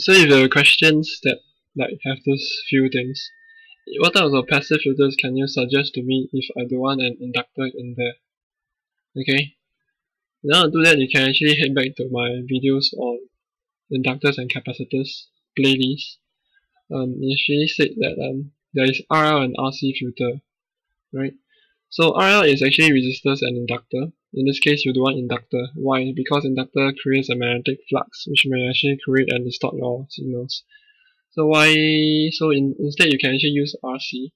So if there are questions that like have those few things, what types of passive filters can you suggest to me if I don't want an inductor in there? Okay. Now to do that you can actually head back to my videos on inductors and capacitors playlist. Um, it said that um, there is RL and RC filter, right? So RL is actually resistors and inductor. In this case, you do want inductor. Why? Because inductor creates a magnetic flux, which may actually create and distort your signals. So why? So in, instead, you can actually use RC,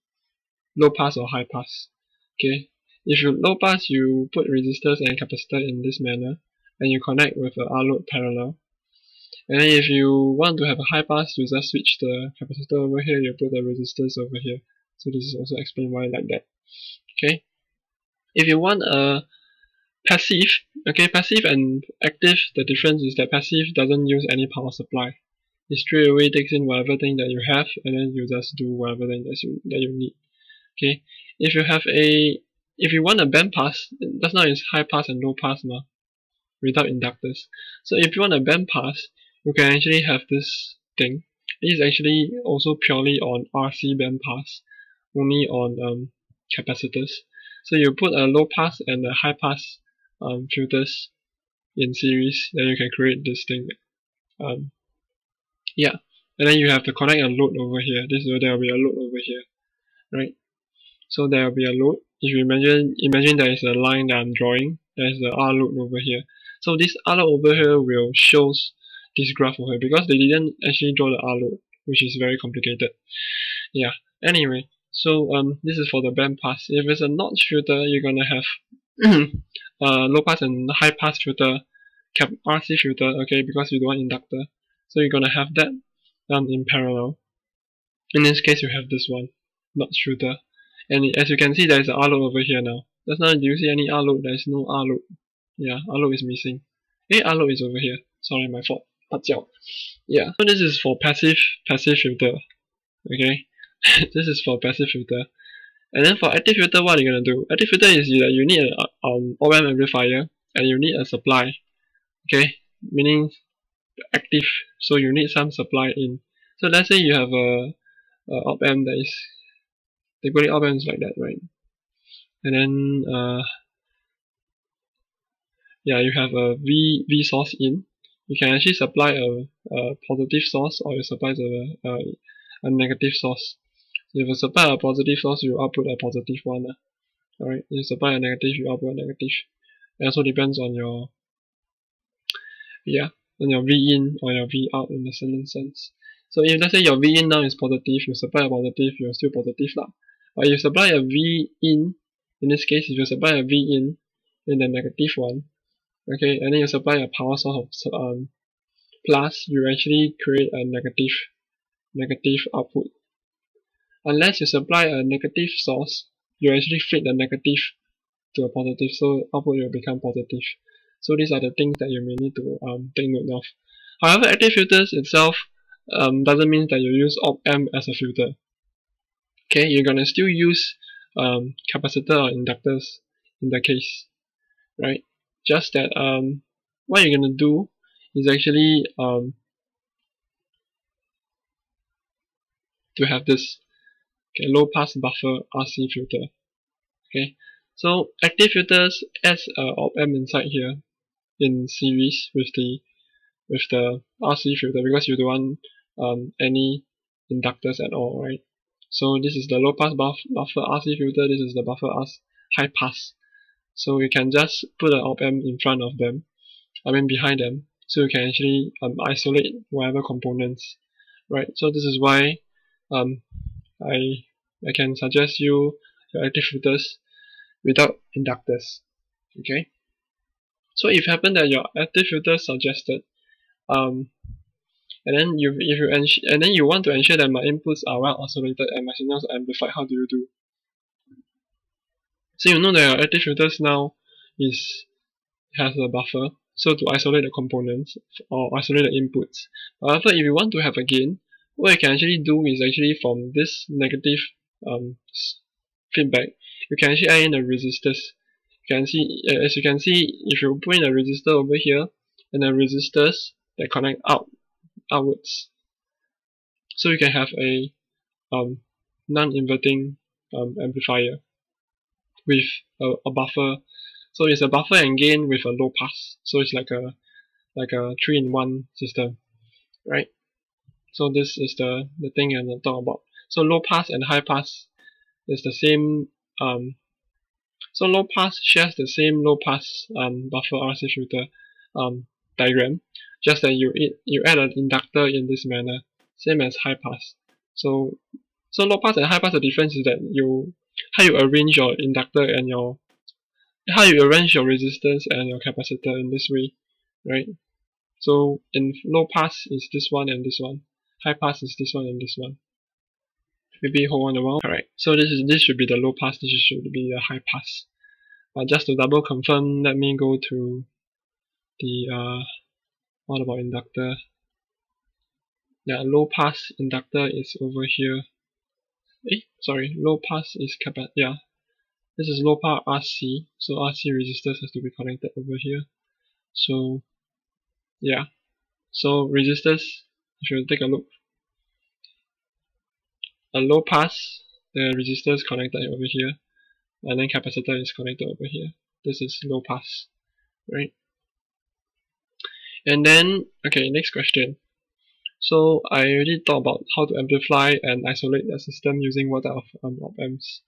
low pass or high pass. Okay. If you low pass, you put resistors and capacitor in this manner, and you connect with a R load parallel. And then if you want to have a high pass, you just switch the capacitor over here, you put the resistors over here. So this is also explained why like that. Okay. If you want a passive, okay, passive and active, the difference is that passive doesn't use any power supply. It straight away takes in whatever thing that you have and then you just do whatever thing that you that you need. Okay. If you have a if you want a band pass, that's now is high pass and low pass now without inductors. So if you want a band pass, you can actually have this thing. This is actually also purely on RC band pass, only on um, capacitors. So you put a low pass and a high pass um, filters in series, then you can create this thing. Um, yeah, and then you have to connect a load over here. This is there will be a load over here, right? So there will be a load. If you imagine imagine there is a line that I'm drawing, there is the R load over here. So this R load over here will shows this graph over here because they didn't actually draw the R load, which is very complicated. Yeah. Anyway, so um, this is for the band pass. If it's a notch filter, you're gonna have uh, low pass and high pass filter, cap RC filter, okay, because you don't want inductor. So you're gonna have that done in parallel. In this case, you have this one, notch filter. And as you can see, there is an R load over here now. Just now, do you see any R load? There is no R load. Yeah, R load is missing. Hey, R load is over here. Sorry, my fault. Yeah. So this is for passive passive filter. Okay. this is for passive filter. And then for active filter, what are you gonna do? Active filter is that you need an um op-amp amplifier and you need a supply. Okay, meaning active. So you need some supply in. So let's say you have a, a op-amp that is typically op-amps like that, right? And then uh yeah, you have a V V source in. You can actually supply a, a positive source or you supply a, a, a negative source. If you supply a positive source, you output a positive one. Uh. Alright, if you supply a negative, you output a negative. It also depends on your yeah, on your V in or your V out in the certain sense. So if let's say your V in now is positive, you supply a positive, you're still positive lah. But if you supply a V in, in this case, if you supply a V in in the negative one, okay, and then you supply a power source of um, plus, you actually create a negative negative output unless you supply a negative source, you actually flip the negative to a positive, so output will become positive. So these are the things that you may need to um, take note of. However, active filters itself um, doesn't mean that you use op-amp as a filter. Okay, you're gonna still use um, capacitor or inductors in the case, right? Just that um, what you're gonna do is actually um, to have this okay, low pass buffer RC filter. Okay, so active filters adds a op amp inside here in series with the with the RC filter because you don't want um, any inductors at all, right? So this is the low pass buff, buffer RC filter. This is the buffer RC high pass. So you can just put an op amp in front of them, I mean behind them, so you can actually um, isolate whatever components, right? So this is why um, I I can suggest you your active filters without inductors. Okay. So if happen that your active filter suggested, um, and then you if you and then you want to ensure that my inputs are well isolated and my signals are amplified, how do you do? So you know that your active filters now is has a buffer, so to isolate the components or isolate the inputs. However, if you want to have a gain, what you can actually do is actually from this negative um, feedback, you can actually add in the resistors. You can see, uh, as you can see, if you put in a resistor over here, and the resistors that connect out outwards. So you can have a um, non-inverting um, amplifier with a, a buffer. So it's a buffer and gain with a low pass. So it's like a like a three-in-one system, right? So this is the the thing I'm gonna talk about. So low pass and high pass is the same. Um, so low pass shares the same low pass um, buffer RC filter um, diagram, just that you you add an inductor in this manner, same as high pass. So so low pass and high pass the difference is that you how you arrange your inductor and your how you arrange your resistance and your capacitor in this way, right? So in low pass is this one and this one, high pass is this one and this one. Maybe hold on a while. Alright, so this is this should be the low pass, this should be the high pass. But just to double confirm, let me go to the uh what about inductor? Yeah, low pass inductor is over here. Eh, sorry, low pass is capa yeah. This is low pass RC, so RC resistors has to be connected over here. So yeah. So resistors, if you take a look, a low pass, the resistor is connected over here, and then capacitor is connected over here. This is low pass, right? And then, okay, next question. So I already talked about how to amplify and isolate the system using what type of um, op amps.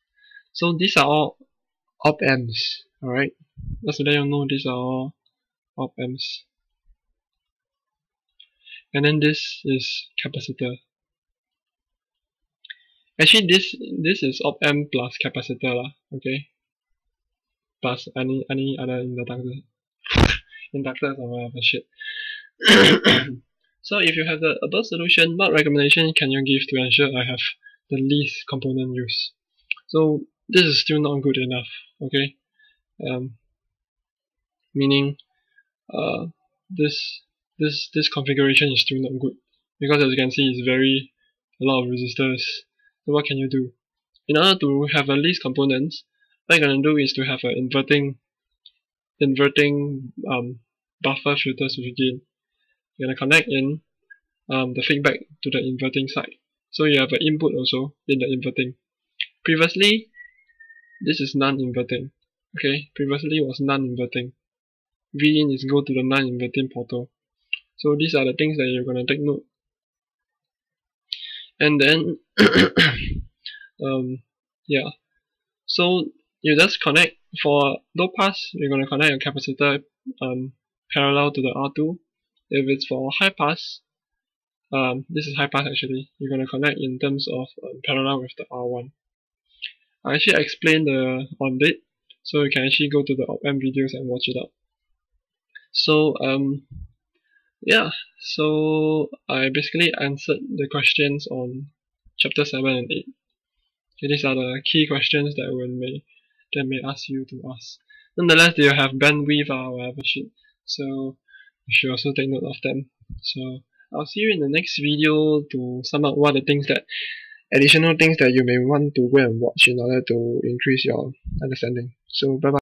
So these are all op amps, alright? Just to let you know, these are all op amps. And then this is capacitor. Actually, this this is op amp plus capacitor lah. Okay. Plus any any other inductor, inductors or whatever shit. so if you have the above solution, what recommendation can you give to ensure I have the least component use? So this is still not good enough. Okay. Um, meaning, uh, this this this configuration is still not good because as you can see, it's very a lot of resistors what can you do? In order to have a least components, what you're gonna do is to have an inverting inverting um, buffer filters gain. You're gonna connect in um, the feedback to the inverting side. So you have an input also in the inverting. Previously, this is non-inverting. Okay, previously was non-inverting. V in is go to the non-inverting portal. So these are the things that you're gonna take note and then um, yeah. So you just connect for low pass you're going to connect your capacitor um, parallel to the R2 if it's for high pass um, this is high pass actually you're going to connect in terms of um, parallel with the R1 I actually explained the on it so you can actually go to the op-amp videos and watch it out. So um, yeah, so I basically answered the questions on chapter 7 and 8. Okay, these are the key questions that will may that may ask you to ask. Nonetheless, they have bandwidth or whatever shit, so you should also take note of them. So I'll see you in the next video to sum up what the things that additional things that you may want to go and watch in order to increase your understanding. So bye bye.